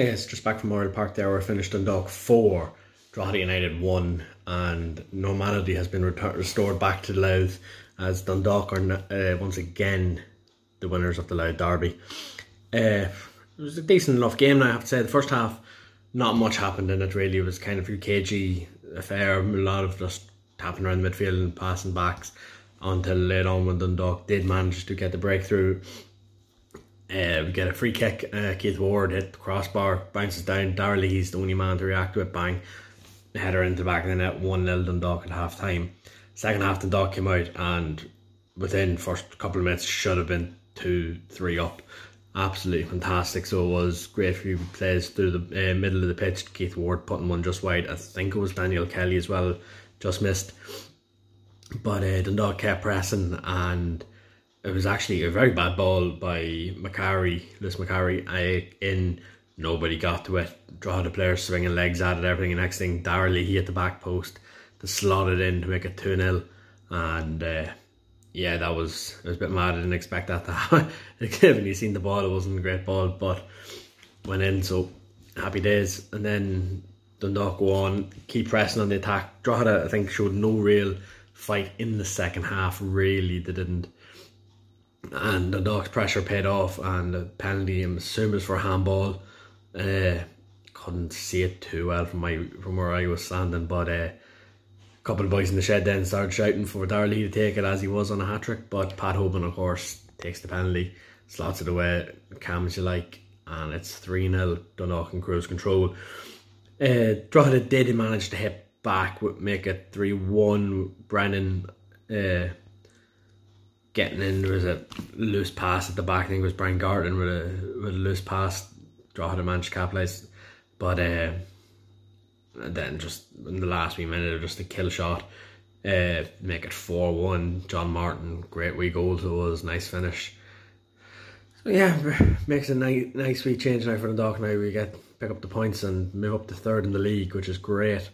I guess just back from Oriel Park there, We're finished Dundalk 4, Drogheda United 1, and normality has been restored back to the Louth as Dundalk are uh, once again the winners of the Louth Derby. Uh, it was a decent enough game, I have to say. The first half, not much happened in it really. It was kind of a cagey affair, a lot of just tapping around the midfield and passing backs until late on when Dundalk did manage to get the breakthrough uh, we get a free kick. Uh, Keith Ward hit the crossbar, bounces down. Darragh Leahy's the only man to react to it. Bang, header into the back of the net. One 0 Dundalk at half time. Second half, Dundalk came out and within first couple of minutes should have been two, three up. Absolutely fantastic. So it was great few plays through the uh, middle of the pitch. Keith Ward putting one just wide. I think it was Daniel Kelly as well, just missed. But uh, Dundalk kept pressing and it was actually a very bad ball by Macari, Lewis Macari. I in nobody got to it. Draw the player swinging legs at it, everything. The next thing, Darragh he hit the back post to slot it in to make it 2 0. And uh, yeah, that was, I was a bit mad. I didn't expect that to happen. when you seen the ball, it wasn't a great ball, but went in. So happy days. And then Dundalk go on, keep pressing on the attack. Drogheda, I think, showed no real fight in the second half. Really, they didn't and the Ducks pressure paid off and the penalty I'm assuming was for handball. Uh, couldn't see it too well from my from where I was standing, but uh, a couple of boys in the shed then started shouting for Darragh to take it as he was on a hat trick. But Pat Hoban, of course, takes the penalty, slots it away, calm as you like, and it's 3 0 Dundalk in cruise control. Uh, Drogheda did manage to hit back, make it 3 1. Brennan uh, getting in. There was a loose pass at the back. I think it was Brian Gartland with a with a loose pass. Drogheda managed to capitalise, but uh, then just in the last wee minute, just a kill shot, uh, make it four one. John Martin, great wee goal to was nice finish. So yeah, makes a nice nice wee change now for the Dock. Now we get pick up the points and move up to third in the league, which is great.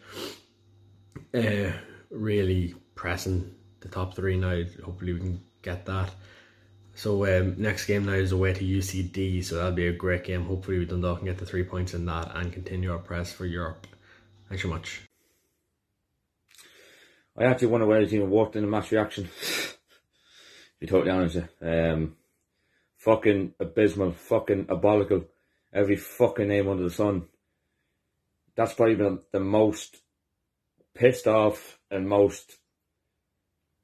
Uh, really pressing the top three now. Hopefully we can get that. So um, next game now is away to UCD, so that'll be a great game. Hopefully we Dundalk can get the three points in that and continue our press for Europe. Thanks so much. I actually wonder whether team worked in a match reaction. to be totally honest Um, fucking abysmal, fucking abolical. Every fucking name under the sun. That's probably been the most pissed off and most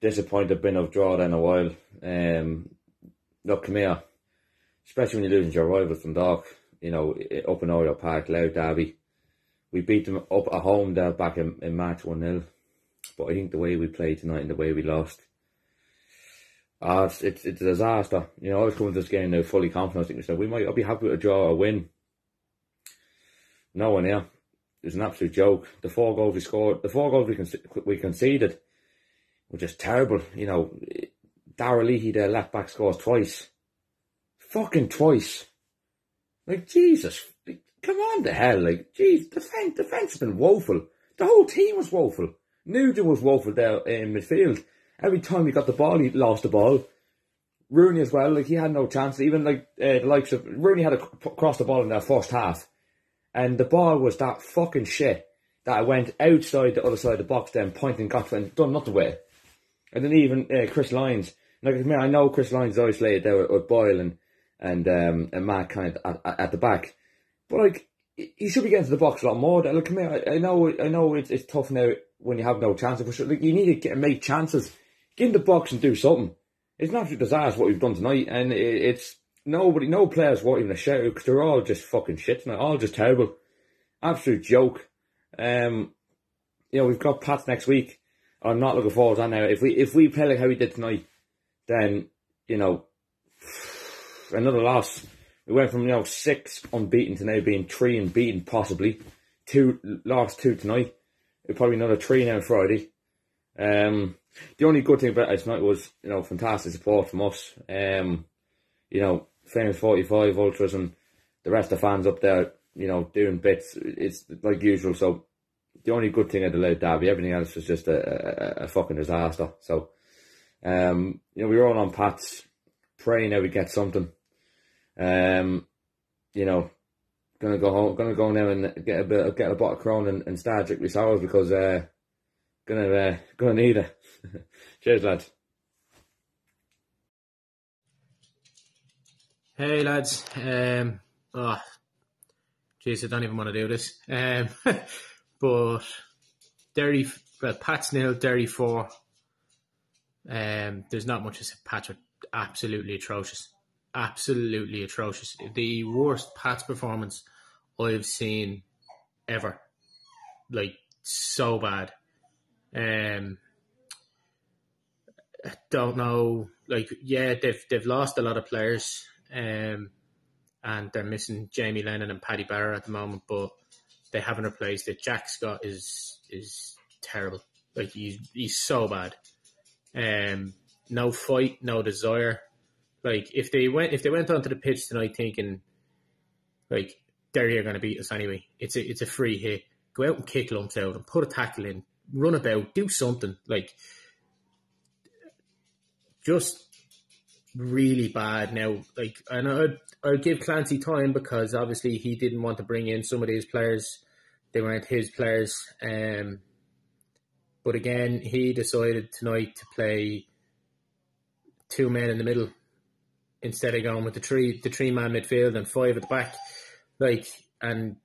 disappointed been of draw in a while. Um, look, come here, especially when you're losing your rival from Dock, you know, up in Oriel Park, Louth Derby. We beat them up at home there back in, in March 1 0. But I think the way we played tonight and the way we lost, uh, it's, it's, it's a disaster. You know, I was coming to this game now fully confident. I think we might I'll be happy with a draw or a win. No one here. It's an absolute joke. The four goals we scored, the four goals we, con- we conceded, were just terrible. You know, Darragh Leahy, the left back, scores twice. Fucking twice. Like, Jesus, come on to hell. Like, jeez, defense, defense has been woeful. The whole team was woeful. Nugent was woeful there in midfield. Every time he got the ball, he lost the ball. Rooney as well, like he had no chance. Even like uh, the likes of Rooney had to cross the ball in their first half, and the ball was that fucking shit that I went outside the other side of the box, then pointing got and done nothing with it. And then even uh, Chris Lyons. Like, I, mean, I know Chris Lyons always laid there with, with Boyle and and um, and Matt kind of at, at, the back, but like he should be getting to the box a lot more. Look, come here. I, I know I know it's, it's tough now when you have no chances, but like, you need to get, make chances. Get in the box and do something. It's not disaster what we've done tonight, and it, it's nobody, no players want even a shout because they're all just fucking shit tonight, all just terrible, absolute joke. Um, you know we've got Pats next week. I'm not looking forward to that now. If we if we play like how we did tonight, then you know another loss. We went from you know six unbeaten to now being three unbeaten, possibly two lost two tonight. It'll probably another three now Friday. Um, the only good thing about it tonight was you know fantastic support from us. Um, you know, famous forty five ultras and the rest of the fans up there. You know, doing bits. It's like usual. So the only good thing at the Louth Derby. Everything else was just a, a, a fucking disaster. So, um, you know, we were all on Pat's praying that we get something. Um, you know, gonna go home, gonna go now and get a bit, get a bottle of Crown and, and start drinking sours because uh, gonna uh, gonna need it. Cheers, lads. Hey lads, um, oh, jeez, I don't even want to do this. Um, but Derry, well, Pats nil, Derry four. Um, there's not much to say. Pats are absolutely atrocious, absolutely atrocious. The worst Pats performance I've seen ever, like so bad. Um, I don't know. Like, yeah, they've they've lost a lot of players, um, and they're missing Jamie Lennon and Paddy Barr at the moment, but they haven't replaced it. Jack Scott is is terrible. Like he's he's so bad. Um, no fight, no desire. Like if they went if they went onto the pitch tonight thinking like are going to beat us anyway, it's a it's a free hit. Go out and kick lumps out and put a tackle in, run about, do something like just really bad now. Like, and I'd, I'd give Clancy time because obviously he didn't want to bring in some of these players. They weren't his players. Um, but again, he decided tonight to play two men in the middle instead of going with the three, the three man midfield and five at the back. Like, and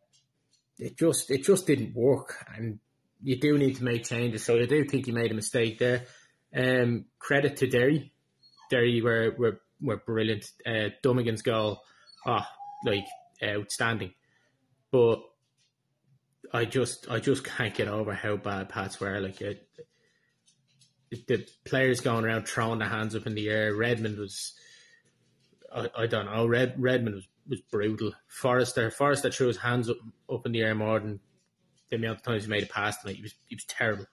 it just, it just didn't work. And you do need to make changes. So I do think he made a mistake there. Um, credit to Derry. Derry were were, were brilliant. Uh, Dummigan's goal, ah, oh, like outstanding. But I just I just can't get over how bad Pats were. Like it, the players going around throwing their hands up in the air. Redmond was, I, I don't know. Red Redmond was, was brutal. Forrester Forrester threw his hands up, up in the air more than the amount of times he made a pass tonight. He was he was terrible.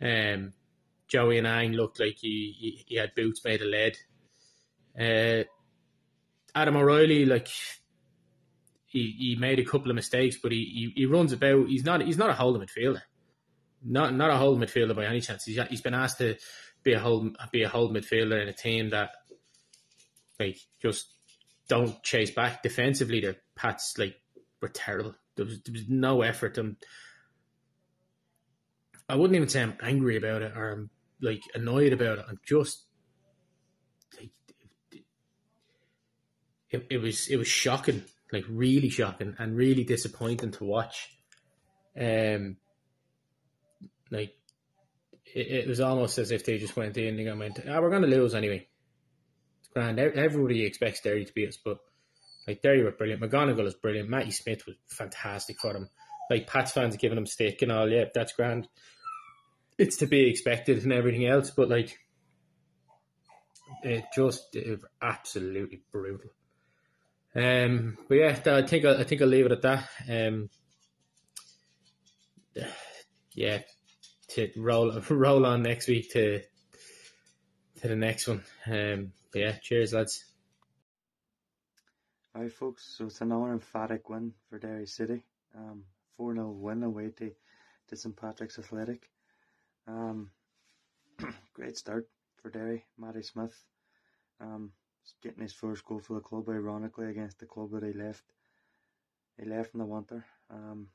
Um, Joey Anang looked like he, he, he had boots made of lead. Uh, Adam O'Reilly, like he, he made a couple of mistakes, but he, he, he runs about. He's not he's not a holding midfielder, not not a holding midfielder by any chance. He's he's been asked to be a hold be a hold midfielder in a team that like just don't chase back defensively. Their Pats like were terrible. There was there was no effort. And I wouldn't even say I'm angry about it or I'm like annoyed about it. I'm just like it, it was it was shocking, like really shocking and really disappointing to watch. Um, like it, it was almost as if they just went in and went, "Ah, oh, we're going to lose anyway." It's grand. Everybody expects Derry to beat us, but like Derry were brilliant. McGonigle is brilliant. Matty Smith was fantastic for them. Like Pats fans giving him stick and all. Yeah, that's grand it's to be expected and everything else, but like it just it absolutely brutal. Um, but yeah, I think I, think I'll leave it at that. Um, yeah, to roll roll on next week to to the next one. Um, but yeah, cheers, lads. Hi, folks. So it's another emphatic win for Derry City. Um, 4 0 win away to, to St Patrick's Athletic. Um, great start for Derry. Matty Smith um, getting his first goal for the club, ironically, against the club that he left. He left in the winter. Um,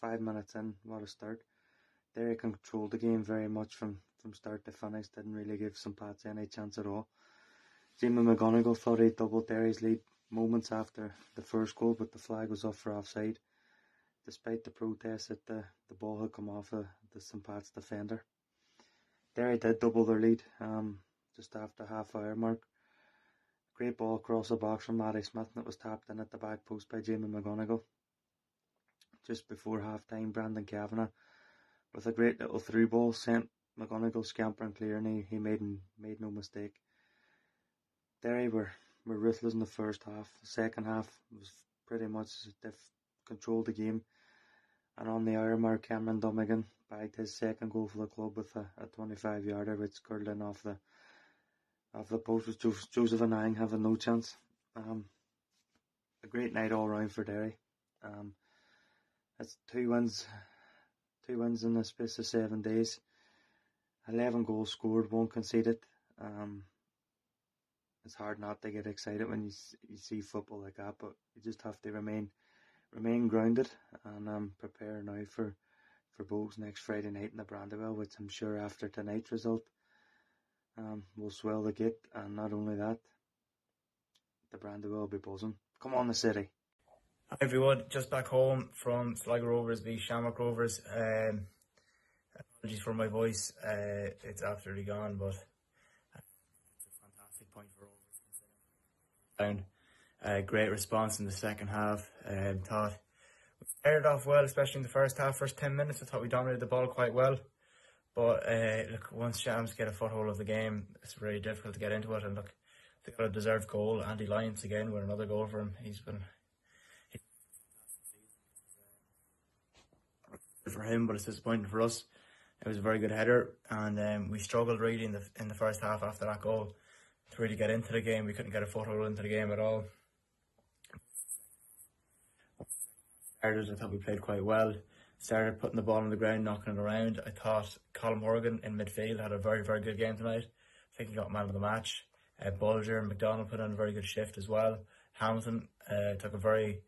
five minutes in, what a start. Derry controlled the game very much from, from start to finish, didn't really give St Pat's any chance at all. Jamie McGonigle thought he doubled Derry's lead moments after the first goal, but the flag was off for offside despite the protest that the, the ball had come off the, the St. Pat's defender. Derry did double their lead um, just after half hour mark. Great ball across the box from Matty Smith and it was tapped in at the back post by Jamie McGonigle. Just before half time, Brandon Kavanagh with a great little through ball sent McGonigle scampering clear and he, he made made no mistake. Derry were, were ruthless in the first half. The second half was pretty much they controlled the game and on the hour mark Cameron Dummigan bagged his second goal for the club with a, a 25 yarder which curled in off the the post with Joseph, Joseph Anang having no chance. Um, a great night all round for Derry. Um, it's two wins, two wins in the space of seven days. Eleven goals scored, one conceded. Um, it's hard not to get excited when you you see football like that, but you just have to remain remain grounded and um, prepare now for for Bohs next Friday night in the Brandywell, which I'm sure after tonight's result um, will swell the gate. And not only that, the Brandywell will be buzzing. Come on, the city. Hi everyone, just back home from Sligo Rovers v Shamrock Rovers. Um, apologies for my voice, uh, it's absolutely gone, but it's a fantastic point for Rovers. Down, uh, great response in the second half. Um, thought we started off well, especially in the first half, first ten minutes. I thought we dominated the ball quite well, but uh, look, once Shams get a foothold of the game, it's very difficult to get into it. And look, they got a deserved goal. Andy Lyons again with another goal for him. He's been for him, but it's disappointing for us. It was a very good header, and um, we struggled really in the in the first half after that goal to really get into the game. We couldn't get a foothold into the game at all. I thought we played quite well. Started putting the ball on the ground, knocking it around. I thought Colin Morgan in midfield had a very very good game tonight. I think he got man of the match. Uh, Bolger and McDonald put on a very good shift as well. Hamilton uh, took a very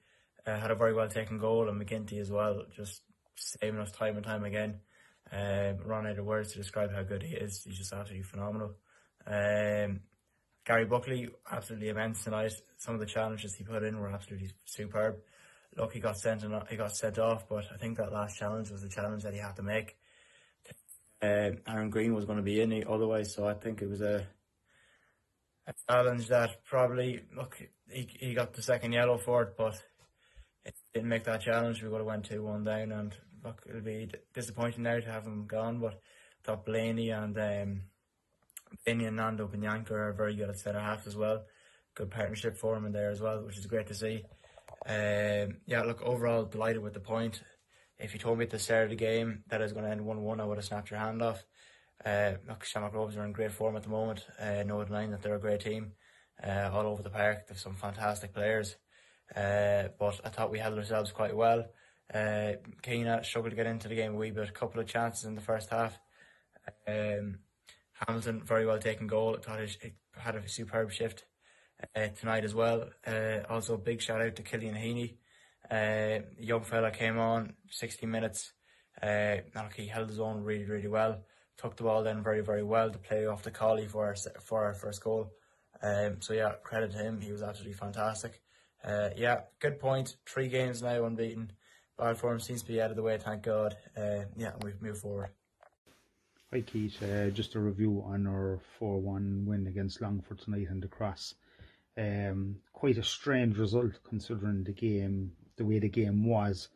uh, had a very well taken goal, and McGinty as well. Just saving us time and time again. Um, run out of words to describe how good he is. He's just absolutely phenomenal. Um, Gary Buckley, absolutely immense tonight. Some of the challenges he put in were absolutely superb. Look, he got sent and he got sent off, but I think that last challenge was the challenge that he had to make. Um, Aaron Greene was going to be in otherwise, so I think it was a, a challenge that probably look he he got the second yellow for it, but it didn't make that challenge. We would have went two one down, and look, it'll be disappointing now to have him gone. But I thought Blaney and um, Blaney and Nando Pijnaker are very good at centre half as well. Good partnership for him in there as well, which is great to see. Um, yeah, look, overall delighted with the point. If you told me at the start of the game that it was going to end one one, I would have snapped your hand off. Uh, look, Shamrock Rovers are in great form at the moment. Uh, no denying that they're a great team. Uh, all over the park, they've some fantastic players. Uh, but I thought we held ourselves quite well. Uh, Keena struggled to get into the game a wee bit, a couple of chances in the first half. Um, Hamilton very well taken goal. I thought it, had a superb shift uh, tonight as well. Uh, also, big shout out to Killian Heaney. Uh, young fella came on 60 minutes. Uh, he held his own really, really well. Took the ball then very, very well to play off the collie for our, for our first goal. Um, so yeah, credit to him. He was absolutely fantastic. Uh, yeah, good point. Three games now unbeaten. Bad form seems to be out of the way, thank God. Uh, yeah, we've moved forward. Hi Keith, uh, just a review on our 4-1 win against Longford tonight in the cross. Um, quite a strange result considering the game, the way the game was.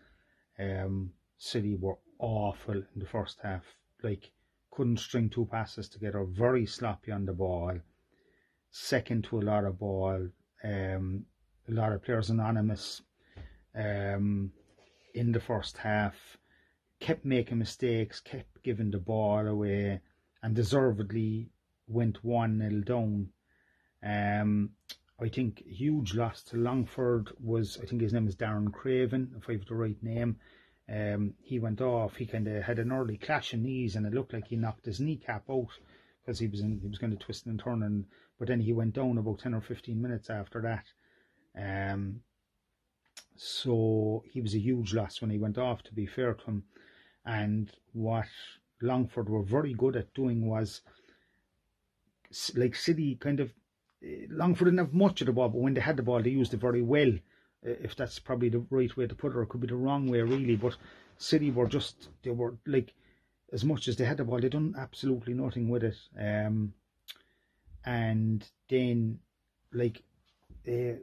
Um, City were awful in the first half, like couldn't string two passes together, very sloppy on the ball, second to a lot of ball, um, a lot of players anonymous. Um, in the first half, kept making mistakes, kept giving the ball away, and deservedly went 1 0 down. Um, I think huge loss to Longford was, I think his name is Darren Craven, if I have the right name. Um, he went off. He kind of had an early clash in knees, and it looked like he knocked his kneecap out because he was in, he was going to twist and turn, and but then he went down about ten or fifteen minutes after that. Um, so he was a huge loss when he went off, to be fair to him. And what Longford were very good at doing was, like City kind of, Longford didn't have much of the ball, but when they had the ball, they used it very well. Eh, if that's probably the right way to put it, or it could be the wrong way, really. But City were just, they were like, as much as they had the ball, they done absolutely nothing with it. Um, and then, like, uh,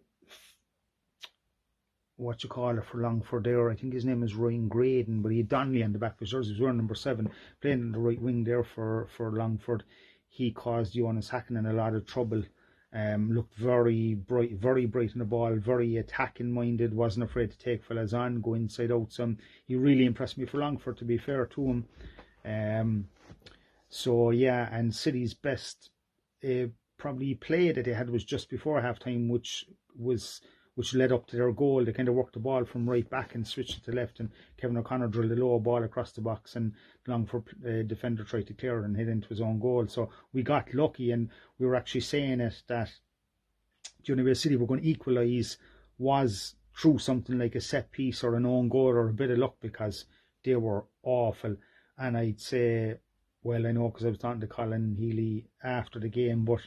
what you call it for Longford there. I think his name is Ryan Graydon, but he had Donnelly on the back of his jersey. He was wearing number seven, playing on the right wing there for, for Longford. He caused Jonas in a lot of trouble. Um, looked very bright, very bright in the ball, very attacking minded, wasn't afraid to take fellas on, go inside out some. He really impressed me for Longford, to be fair to him. Um, so yeah, and City's best uh, probably play that they had was just before half time, which was which led up to their goal. They kind of worked the ball from right back and switched it to left, and Kevin O'Connor drilled a low ball across the box, and Longford uh, defender tried to clear it and hit into his own goal. So we got lucky, and we were actually saying it that University City were going to equalise was through something like a set piece or an own goal or a bit of luck because they were awful. And I'd say, well, I know because I was talking to Colin Healy after the game, but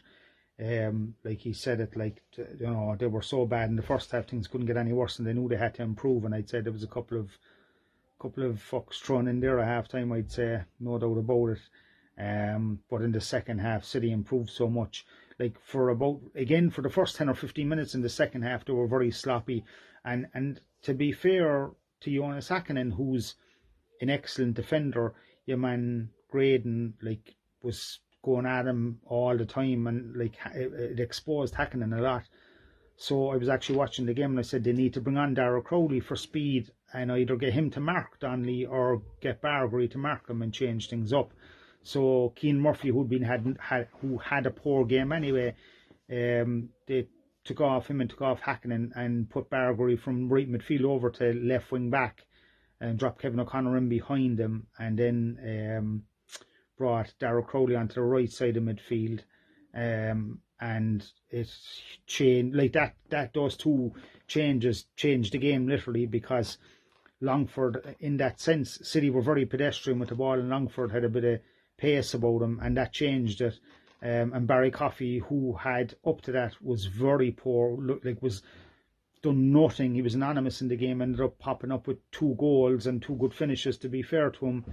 um, like he said it, like you know, they were so bad in the first half, things couldn't get any worse, and they knew they had to improve. And I'd say there was a couple of couple of fucks thrown in there at half time, I'd say, no doubt about it. Um, but in the second half, City improved so much. Like for about again for the first ten or fifteen minutes in the second half, they were very sloppy. And and to be fair to Jonas Hakkinen, who's an excellent defender, your man Graydon like was going at him all the time, and like it, it exposed Hakkinen a lot. So I was actually watching the game and I said they need to bring on Daryl Crowley for speed and either get him to mark Donnelly or get Bargary to mark him and change things up. So Cian Murphy, who'd been had, had who had a poor game anyway, um, they took off him and took off Hakkinen and put Bargary from right midfield over to left wing back and dropped Kevin O'Connor in behind him and then um, brought Daryl Crowley onto the right side of midfield. Um, and it changed like that that those two changes changed the game literally because Longford in that sense City were very pedestrian with the ball and Longford had a bit of pace about them and that changed it um, and Barry Coffey who had up to that was very poor looked like was done nothing. He was anonymous in the game, ended up popping up with two goals and two good finishes, to be fair to him.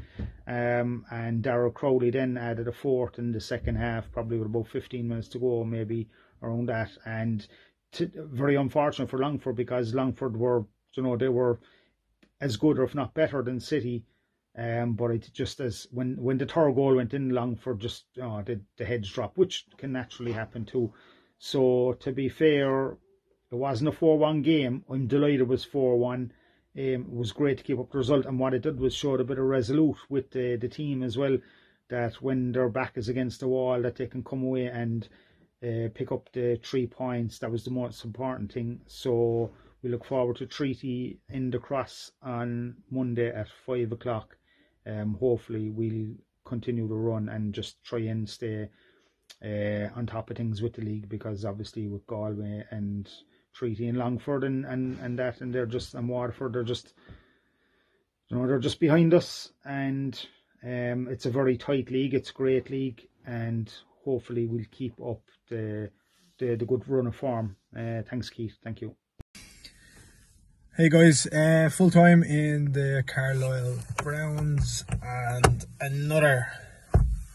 Um, and Daryl Crowley then added a fourth in the second half, probably with about 15 minutes to go, maybe around that. And very unfortunate for Longford because Longford were, you know, they were as good or if not better than City. Um, but it just as when when the third goal went in, Longford just oh, the the heads dropped, which can naturally happen too. So to be fair, it wasn't a 4-1 game. I'm delighted it was 4-1. Um, it was great to keep up the result, and what it did was showed a bit of resolute with the, the team as well. That when their back is against the wall, that they can come away and uh, pick up the three points. That was the most important thing. So we look forward to Treaty in the cross on Monday at five o'clock. Um, hopefully we'll continue to run and just try and stay uh, on top of things with the league because obviously with Galway and Treaty and Longford and, and, and that and they're just and Waterford they're just you know they're just behind us. And um, it's a very tight league. It's a great league. And hopefully we'll keep up the the, the good run of form. Uh, thanks Keith. Thank you. Hey guys, uh, full time in the Carlisle Grounds and another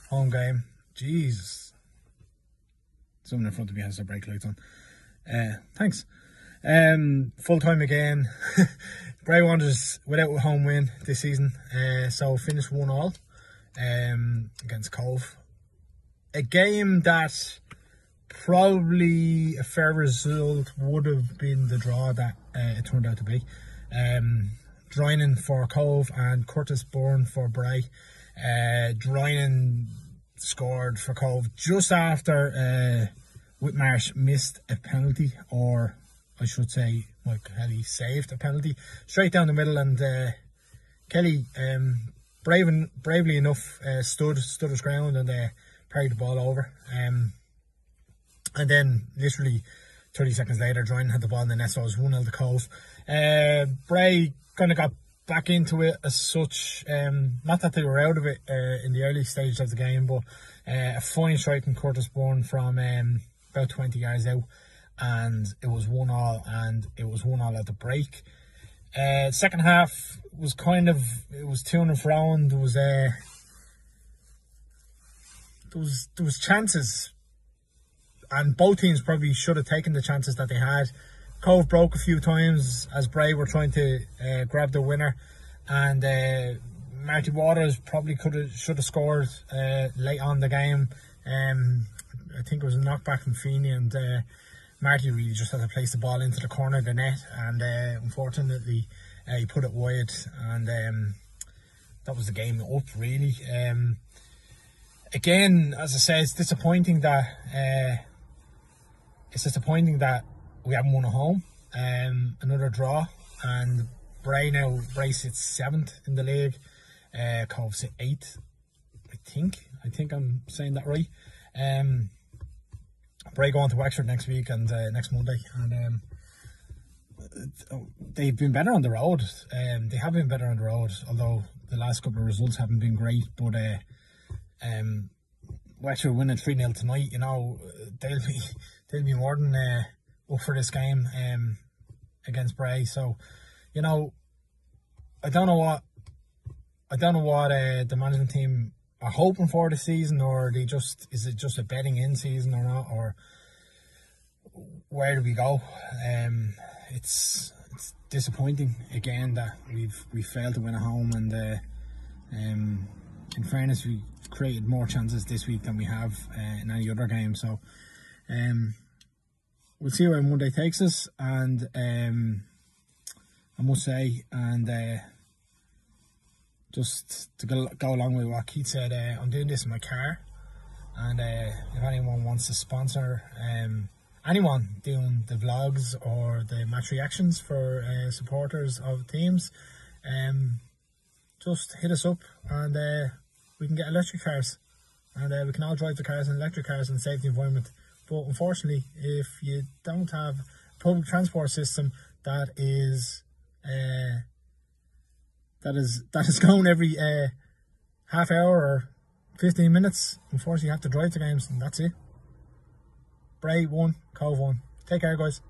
home game. Jeez. Someone in front of me has their brake lights on. Uh, thanks. Um, full time again. Bray Wanderers without a home win this season. Uh, so finished one all um, against Cobh. A game that probably a fair result would have been the draw that uh, it turned out to be. Um, Drynan for Cobh and Curtis Bourne for Bray. Uh, Drynan scored for Cobh just after uh, Whitmarsh missed a penalty, or I should say, Mike Kelly saved a penalty straight down the middle, and uh, Kelly, um, brave and, bravely enough, uh, stood stood his ground and uh, parried the ball over. Um, and then literally 30 seconds later, Drynan had the ball in the net, so it was 1 0 the Cobh. Uh, Bray kind of got back into it as such. Um, not that they were out of it uh, in the early stages of the game, but uh, a fine strike from Curtis Bourne from um, about 20 yards out, and it was 1 all, and it was 1 all at the break. Uh, second half was kind of it was to and fro. There was uh, there was there was chances and both teams probably should have taken the chances that they had. Cobh broke a few times as Bray were trying to uh, grab the winner, and uh, Marty Waters probably could have should have scored uh, late on the game. Um, I think it was a knockback from Feeney, and uh, Marty really just had to place the ball into the corner of the net, and uh, unfortunately uh, he put it wide, and um, that was the game up really. Um, again, as I say, it's disappointing that it's disappointing that we haven't won at home. Um, another draw, and Bray now Bray sits seventh in the league. Uh, Cobh sit eighth, I think. I think I'm saying that right. Um, Bray going to Wexford next week and uh, next Monday, and um, they've been better on the road. Um, they have been better on the road, although the last couple of results haven't been great. But uh, um, Wexford winning three 0 tonight, you know, they'll be they'll be more than uh, up for this game um, against Bray. So, you know, I don't know what I don't know what uh, the management team are hoping for this season, or they just is it just a betting in season or not, or where do we go? Um, it's it's disappointing again that we've we failed to win at home, and uh, um, in fairness, we created more chances this week than we have uh, in any other game. So, um, we'll see where Monday takes us, and um, I must say, and uh, just to go, go along with what Keith said, uh, I'm doing this in my car, and uh, if anyone wants to sponsor um, anyone doing the vlogs or the match reactions for uh, supporters of teams, um, just hit us up and uh, we can get electric cars and uh, we can all drive the cars in electric cars and save the environment. But unfortunately, if you don't have a public transport system that is uh, that is that is going every uh, half hour or 15 minutes, unfortunately you have to drive the games and that's it. Bray one, Cobh one. Take care guys.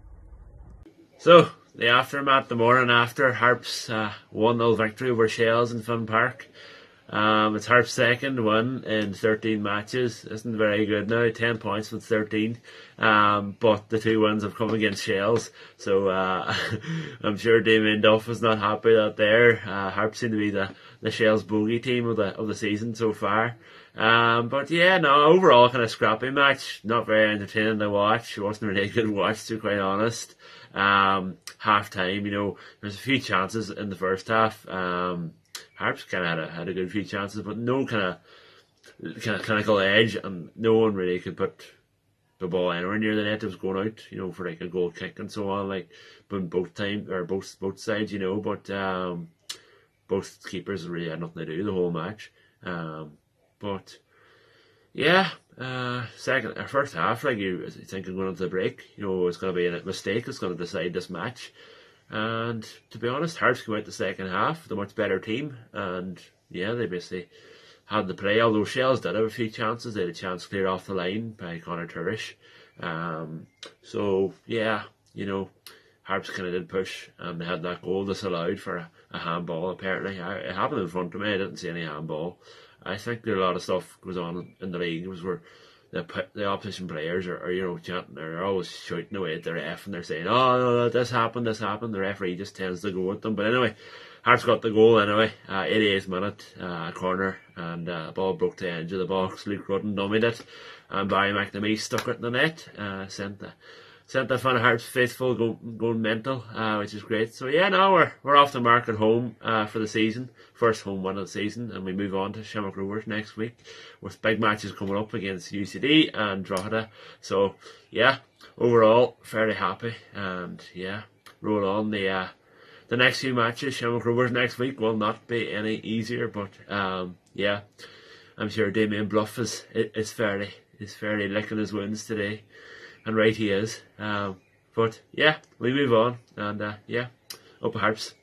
So, the aftermath, the morning after, Harps uh, 1 0 victory over Shels in Finn Park. Um, it's Harp's second win in 13 matches. Isn't very good now. 10 points with 13. Um, but the two wins have come against Shels. So, uh, I'm sure Damien Duff is not happy that there. Uh, Harp seem to be the, the Shels bogey team of the, of the season so far. Um, but yeah, no, overall kind of scrappy match. Not very entertaining to watch. It wasn't really a good watch, to be quite honest. Um, half time, you know, there's a few chances in the first half. Um, Harps kind of had a, had a good few chances, but no kind of kind of clinical edge, and no one really could put the ball anywhere near the net. It was going out, you know, for like a goal kick and so on. Like, but both time or both both sides, you know, but um, both keepers really had nothing to do the whole match. Um, but yeah, uh, second or first half, like you, think going into the break, you know, it's going to be a mistake. It's going to decide this match. And to be honest, Harps came out the second half, the much better team, and yeah, they basically had the play. Although Shels did have a few chances, they had a chance clear off the line by Conor Tourish. Um, so yeah, you know, Harps kind of did push, and they had that goal disallowed for a, a handball. Apparently, I, it happened in front of me. I didn't see any handball. I think there a lot of stuff goes on in the league It was where the opposition players are, are you know chanting, they're always shouting away at the ref and they're saying, "Oh, no, this happened, this happened." The referee just tends to go at them. But anyway, Harps got the goal anyway. Uh, 88th minute, uh, corner, and uh, ball broke the edge of the box. Luke Rudden dummied it, and Barry McNamee stuck it in the net. Uh, sent the the fan Harps faithful go, going mental, uh, which is great. So yeah, now we're we're off the mark at home uh, for the season, first home win of the season, and we move on to Shamrock Rovers next week with big matches coming up against UCD and Drogheda. So yeah, overall fairly happy, and yeah, roll on the. Uh, the next few matches, Shamrock Rovers next week will not be any easier, but um, yeah, I'm sure Damien Duff is is fairly is fairly licking his wounds today and right he is. Um, but yeah, we move on, and uh, yeah, up Harps.